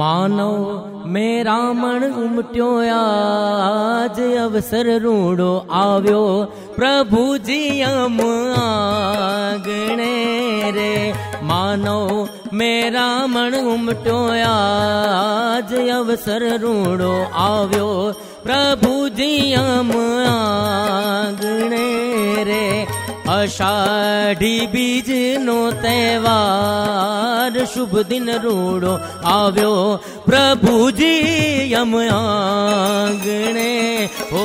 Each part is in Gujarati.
मानो में रामण उमटियो, आज अवसर रूड़ो आव्यो। प्रभु जी अम आगणे रे। मानो में रामण उमटियो, आज अवसर रूड़ो आव्यो। प्रभु जी अम आगणे रे। અષાઢી બીજનો તહેવાર શુભ દિન રૂડો આવ્યો. પ્રભુજી યમ આંગણે હો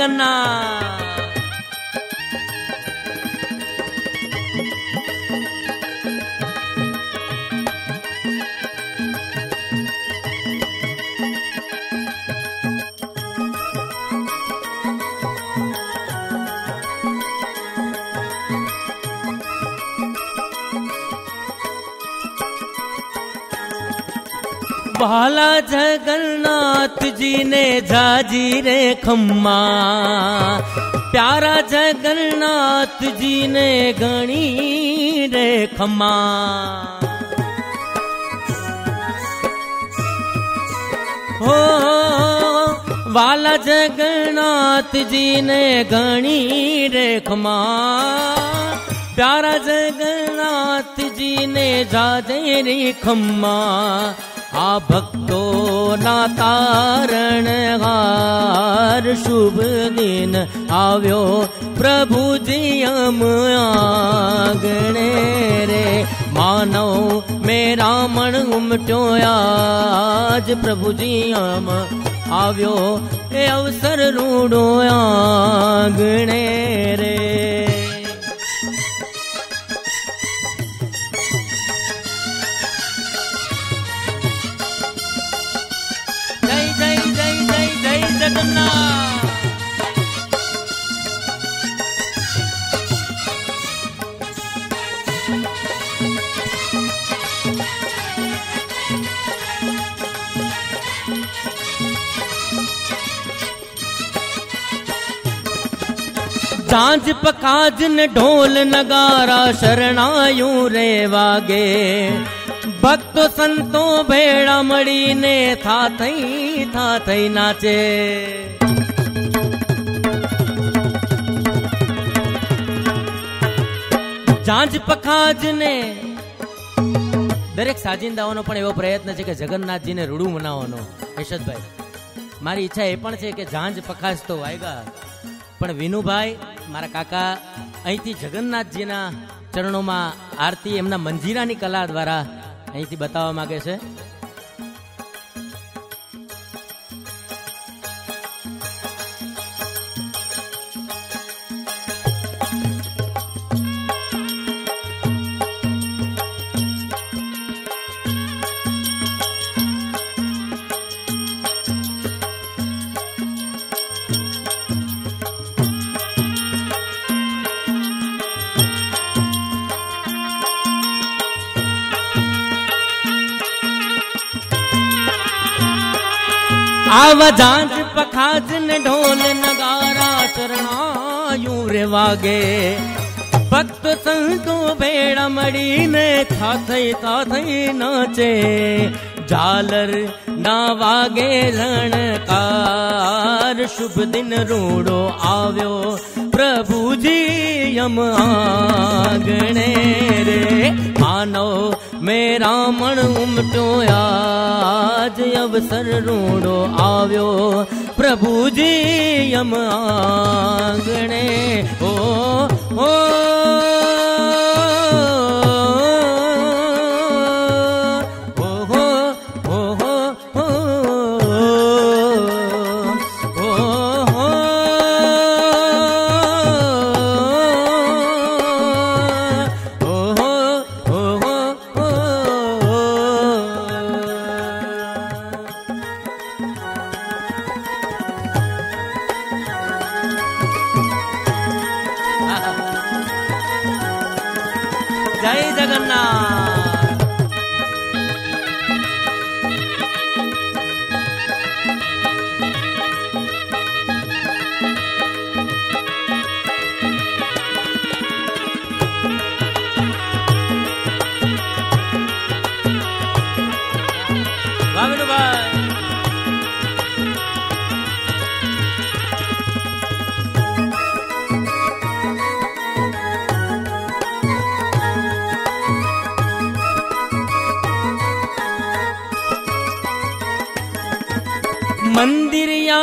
根呐。बाला जगन्नाथ जी ने जाजी रे खम्मा। प्यारा जगन्नाथ जी ने गणी रे खम्मा। हो वाला जगन्नाथ जी ने गणी रे खम्मा। प्यारा जगन्नाथ जी ने जाजे रे खम्मा। આ ભક્તો ના તારણ હાર શુભ દિન આવ્યો પ્રભુજી અમ આગણે રે. માનવ મેં રામણ ઉમટ્યો આજ પ્રભુજી અમ આવ્યો. એ અવસર રૂડો આંગણે સાંજ પકાજ ને ઢોલ નગારા શરણાયું રે વાગે. ભક્તો સંતો ભેળા મળીને થા થઈ થા થઈ નાચે. જાંજ પખાજ ને દરેક સાજિંદાઓનો પણ એવો પ્રયત્ન છે કે જગન્નાથજીને રૂડું મનાવવાનો. યશદભાઈ, મારી ઈચ્છા એ પણ છે કે જાંજ પખાજ તો વાયગા. પણ વિનુભાઈ મારા કાકા અહીંથી જગન્નાથજીના ચરણોમાં આરતી એમના મંજીરાની કલા દ્વારા અહીંથી બતાવવા માંગે છે. આવા જાંજ પખાજ ને ઢોલ નગારા શરણાયું રે વાગે. ભક્ત સંતો ભેળા મળીને થાથઈ થાથઈ નાચે. ઝાલર ના વાગે રણકાર શુભ દિન રૂડો આવ્યો. प्रभु जी यम आगणे रे। मानो मेरा मण उमटो आज अवसर रूड़ो आव्यो। प्रभु जी यम आगणे। ओ, ओ, ओ। जय जगन्नाथ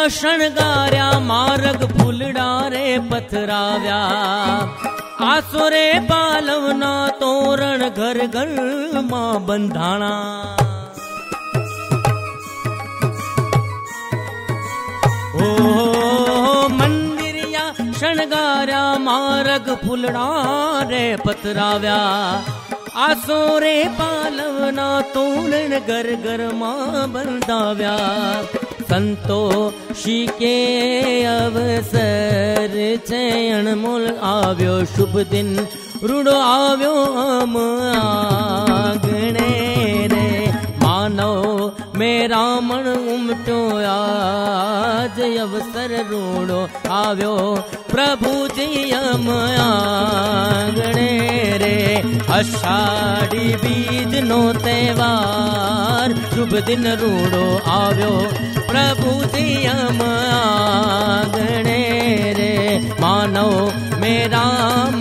શણગાર્યા માર્ગ ફૂલડા રે પથરાવ્યા આસોરે પાલવના તોરણ ઘર ઘરમાં બંધાણા ઓ મંદિરિયા શણગાર્યા માર્ગ ફૂલડા રે પથરાવ્યા આસો રે પાલવના તોરણ ઘર ઘરમાં બંધાવ્યા अवसर चयण मूल आव्यो शुभ दिन रुडो आव्यो अम आगणे रे। मानो में रामण उमटो आज अवसर रूडो प्रभु जी यमया गणेरे अषाढ़ी बीज नो तेवार शुभ दिन रूडो आव्यो। प्रभुति यमया गणेरे मानव मेरा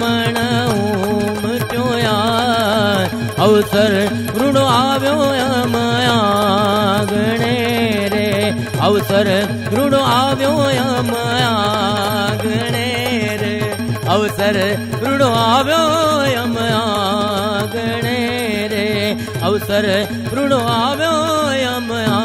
मणो अवसर ऋणो आव्यो य मया गणेरे अवसर ऋणो आव्यो य मया गणेरे अवसर ऋणो आव्यो य मया गणे रे। अवसर ऋणो आवो यमया